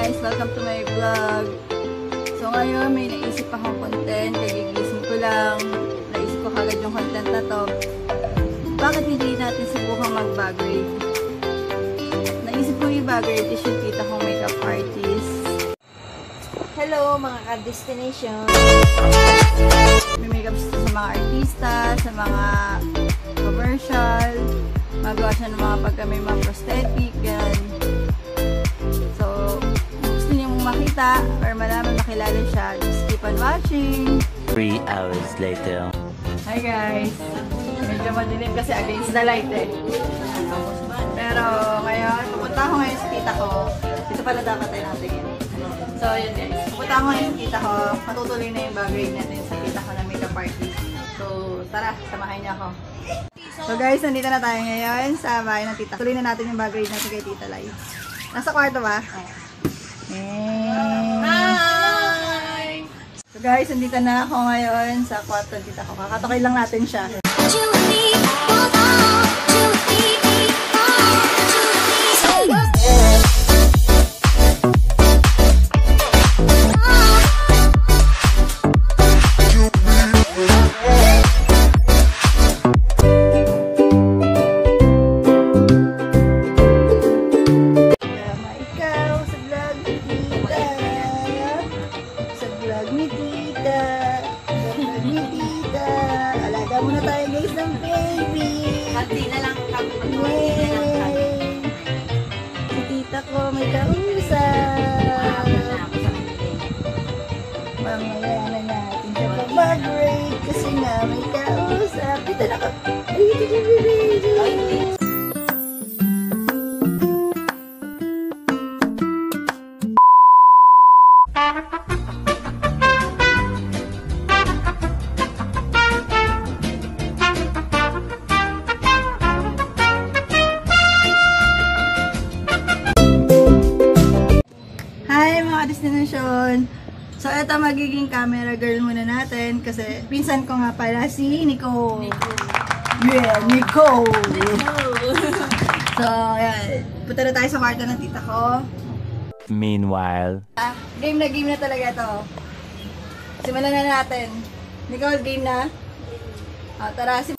guys! Welcome to my vlog! So ngayon, may naisip akong content. Kagigising ko lang. Naisip ko kagad yung content na to. Bakit hindi natin subukan mag-bagrade? Eh? Naisip ko yung bagrade is yung kita kong makeup artist. Hello mga ka-destination! May makeup sa mga artista, sa mga commercial, magawa siya ng mga pagka may mga prosthetic, ganun makita or malaman makilala siya, just keep on watching. Three hours later. Hi guys! Medyo madilim kasi against the light eh. Pero ngayon, pupunta ako ngayon sa tita ko. Dito pala dapat tayo natin. So yun guys, pupunta ako ngayon sa tita ko. Matutuloy na yung bagay natin sa tita ko na makeup artist. So tara, samahan niya ako. So guys, nandito na tayo ngayon sa bahay ng tita. Tuloy na natin yung bagay natin kay tita Lai. Nasa kwarto ba? Eh. Guys, nandito na ako ngayon sa kwarto ng tita ko. Kakatokay lang natin siya. Hati na lang kami. Hati na lang kami. Si tita ko may kausap. Mamaya na natin siya pag-migrate kasi nga may kausap. Dito na ka. Ay, dito, dito, So ito magiging camera girl muna natin kasi pinsan ko nga pala si Nicole. Yeah, Nicole! so ayan, punta na tayo sa kwarto ng tita ko. Meanwhile. Ah, game na game na talaga to. Simulan na natin. Nicole, game na? Ah, tara, sim-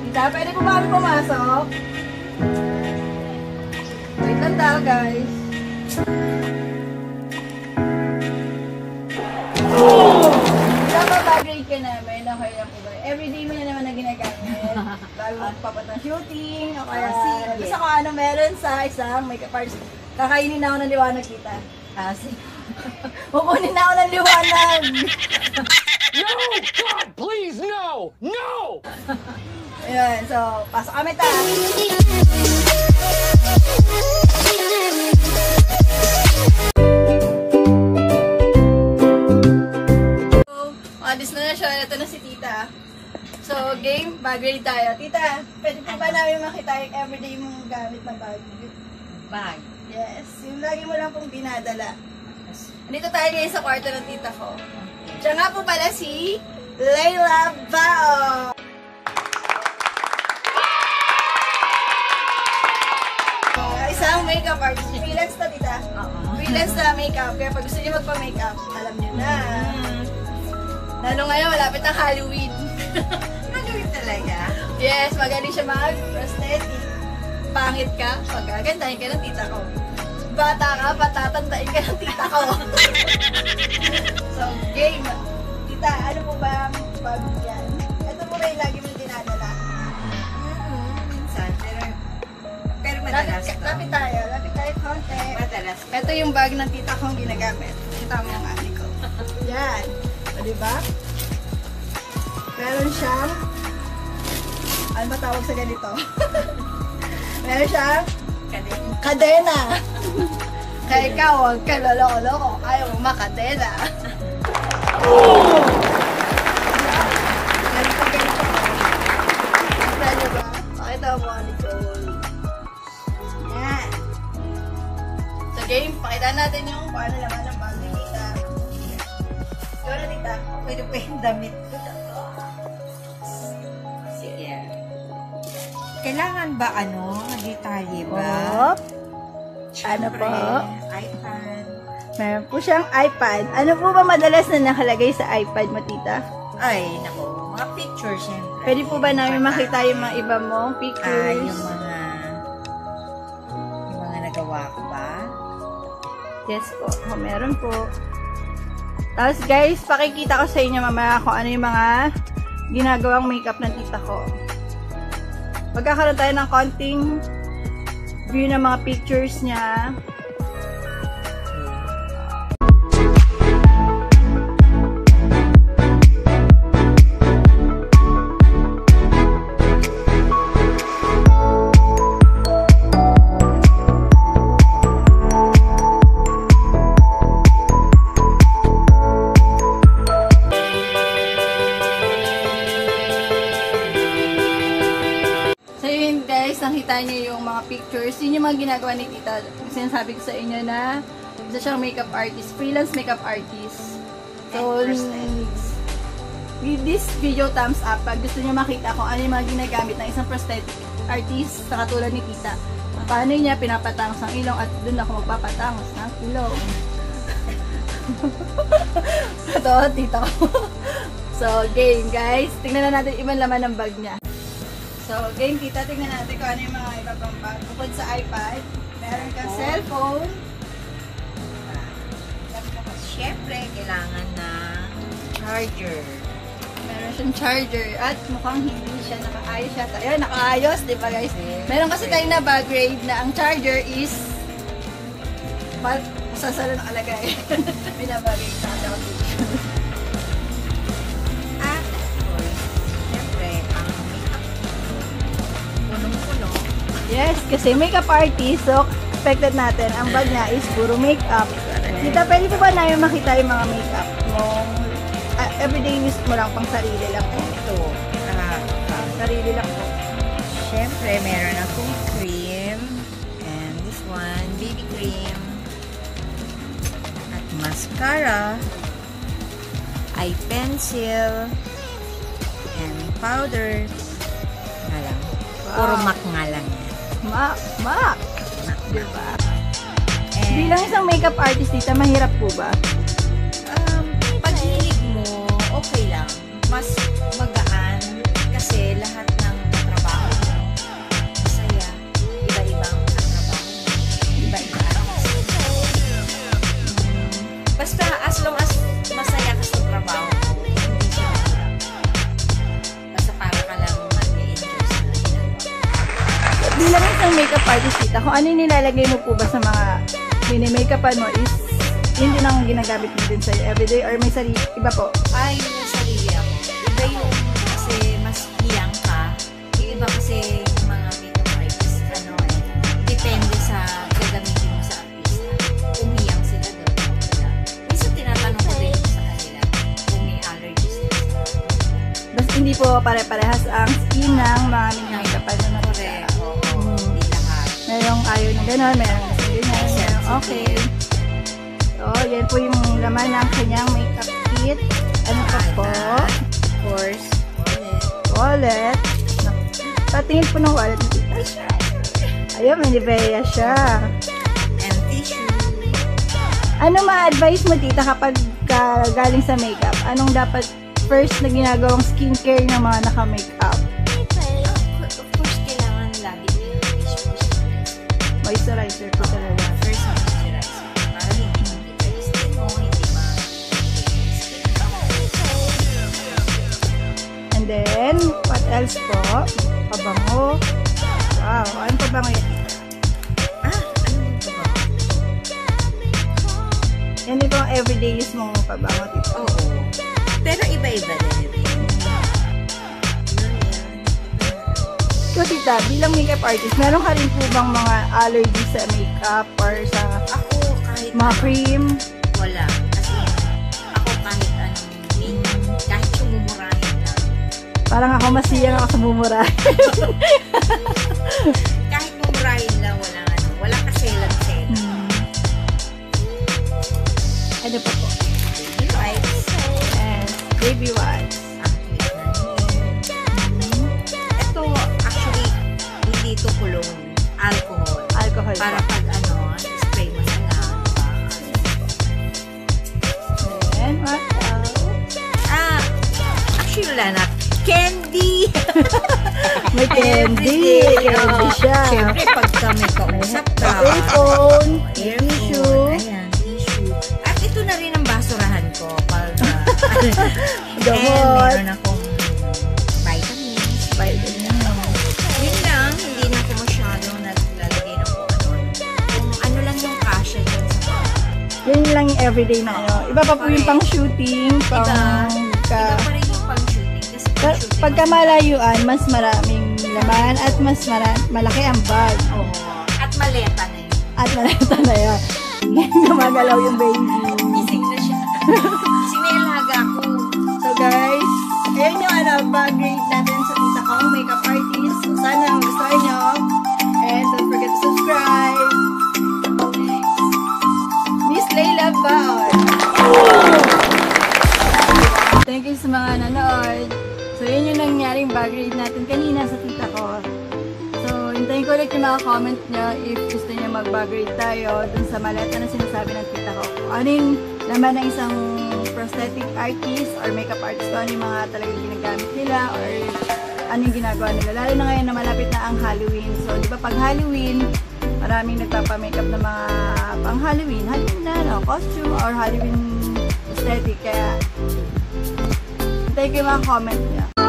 Tita, pwede po ba kami pumasok? Wait lang daw, guys. Tita, mag-grade ka namin. Okay lang po ba? Everyday mo na naman na ginagamit. Bago magpapat ng shooting, o kaya Ah, sige. gusto ko ano meron sa isang makeup artist. Kakainin na ako ng liwanag kita. Ah, sige. Kukunin na ako ng liwanag. No! God, please, no! No! Ayun, so, pasok kami ta. So, mga destination, ito na si tita. So, game, bag-grade tayo. Tita, pwede po ba namin makita yung everyday mong gamit na bag? Bag. Yes, yung lagi mo lang pong dinadala. Dito tayo ngayon sa kwarto ng tita ko. Siya nga po pala si Layla Bao. Isang makeup artist. Freelance na tita. Oo. Freelance na makeup. Kaya pag gusto niyo magpa-makeup, alam niyo na. Lalo ngayon, malapit ang Halloween. Magawin talaga. Yes, magaling siya mag-prosthetic. Pangit ka, pagagandahin ka ng tita ko. Bata ka, patatandain ka ng tita ko. so, game. Tita, ano po ba ang bag Ito yung bag ng tita kong ginagamit. Kita mo yung ani ko. Yan. O, diba? Meron siyang ano ba tawag sa ganito? Meron siyang Kadin. kadena. Kaya ikaw, huwag ka loloko-loko. Ayaw mo makadena. Ganito, ganito. Kita niyo ba? Pakita mo, Nicole. Yan. Game, pakita natin yung paano naman ang bag ni Tita. Ikaw na, Tita. Pwede pa yung damit ko. Sige. Kailangan ba ano? Detalye ba? Op. Ano po? iPad. Meron po siyang iPad. Ano po ba madalas na nakalagay sa iPad mo, Tita? Ay, nako. Mga pictures, syempre. Pwede po ba namin makita yung mga iba mong Ah, pictures? yung mga... Yes po. Oh, meron po. Tapos guys, pakikita ko sa inyo mamaya kung ano yung mga ginagawang makeup ng tita ko. Magkakaroon tayo ng konting view ng mga pictures niya. Sa inyo na isa siyang makeup artist, freelance makeup artist. So, with this video thumbs up, pag gusto niyo makita kung ano yung mga ginagamit ng isang prosthetic artist sa katulad ni tita. Paano niya pinapatangos ang ilong at doon ako magpapatangos ng ilong. Ito, tita ko. so, game guys. Tingnan na natin ibang laman ng bag niya. So, game tita, tingnan natin kung ano yung mga iba pang bag. Bukod sa iPad, meron kang Oh. cellphone. Siyempre, kailangan na charger. Meron siyang charger at mukhang hindi siya nakaayos siya. Ayun, nakaayos, di ba guys? Meron kasi tayong na bag grade na ang charger is mal sa salo nakalagay. Binabagay sa ako Yes, kasi makeup artist, so expected natin, ang bag niya is puro makeup. Tita, pwede po ba namin makita yung mga makeup mo? Ah, everyday use mo lang, pang sarili lang po. Ito, ah, Pang sarili lang po. Siyempre, meron akong cream. And this one, baby cream. At mascara. Eye pencil. And powder. Nga lang. Puro Wow. MAC nga lang. Mak, mak! Diba? Bilang isang makeup artist, tita, mahirap po ba? Bilang isang makeup artist, tita, kung ano yung nilalagay mo po ba sa mga mini-makeupan mo is yun din ang ginagamit mo din sa'yo everyday or may sarili, iba po? Ay, yung sarili ako. Iba yung kasi mas hiyang ka. Yung iba kasi yung mga makeup artists, ano eh, depende sa gagamitin mo sa artista. Umiyang sila doon. Diba? Minsan tinatanong ko din sa kanila kung may allergies na. Basta hindi po pare-parehas ang skin ng mga mini-makeupan mo na Correct. Merong ayaw na gano'n, merong ganyan, merong okay. So, yan po yung laman ng kanyang makeup kit. Ano pa po? Of course. Wallet. Patingin po ng wallet ni tita. Ayun, may Nivea siya. And tissue. Ano ma-advise mo, tita, kapag ka galing sa makeup? Anong dapat first na ginagawang skincare ng mga naka-makeup? Moisturizer. Po talaga. First moisturizer. Para hindi. And then, what else po? Pabango. Wow, ano pabango yan? Ah, ano ba ba? Yan ito ang everyday use mong pabango, tita. Oo. Pero iba-iba din So, tita, bilang makeup artist, meron ka rin po bang mga allergies sa makeup or sa Ako kahit mga ano, cream? wala. Kasi ako kahit ano, min, kahit sumumurahin lang. Parang ako masiyang ako sa mumura. Kahit mumurahin lang, wala ano. Wala kaselan-selan. Hmm. Ano pa po? Baby wipes. And baby wipes. Cologne. Alcohol. Alcohol Para po. pag ano, spray mo sa lang. And what else? Ah, wala na. Candy! May candy. Candy siya. Siyempre, pagka may kausap ka. Earphone. Tissue. Ayan, tissue. At ito na rin ang basurahan ko. Pag, Gamot. And meron akong everyday na ano. Iba pa po yung pang shooting, pang Iba ka... pa rin yung pang-shooting. Kasi Pa- pang-shooting. pagka malayuan, mas maraming laman at mas mara- malaki ang bag. Oo. At maleta na yun. At malata na yan. Gumagalaw yung baby. Gising na siya. Alaga ako. So guys, ayun yung ano, bag grade natin sa tita ko, makeup artist. So sana gustuhin nyo. And don't forget to subscribe. Sa mga nanood. So yun yung nangyaring bag grade natin kanina sa tita ko. So, hintayin ko ulit yung mga comment nyo if gusto nyo mag-bag grade tayo dun sa maleta na sinasabi ng tita ko. Kung ano yung laman ng isang prosthetic artist or makeup artist ko, ano mga talagang ginagamit nila or ano yung ginagawa nila. Lalo na ngayon na malapit na ang Halloween. So, di ba pag Halloween, maraming nagpapa-makeup na mga pang Halloween. Halloween na, no? Costume or Halloween prosthetic. Kaya, Thank you mga comment niya.